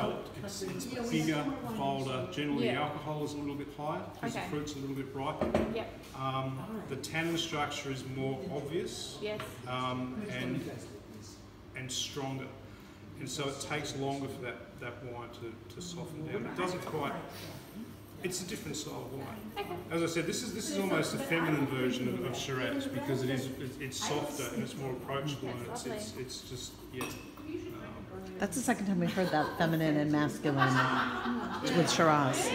developed. It's, it's bigger, bolder. Generally, the alcohol is a little bit higher because Okay. the fruit's a little bit riper. Yep. Um, the tannin structure is more obvious Yes. um, and and stronger, and so it takes longer for that, that wine to, to soften down. It doesn't quite. It's a different style of wine. Okay. As I said, this is this is almost a feminine version of, of Shiraz because it is it's, it's softer and it's more approachable and it's it's, it's just yeah. Um, That's the second time we've heard that feminine and masculine with Shiraz.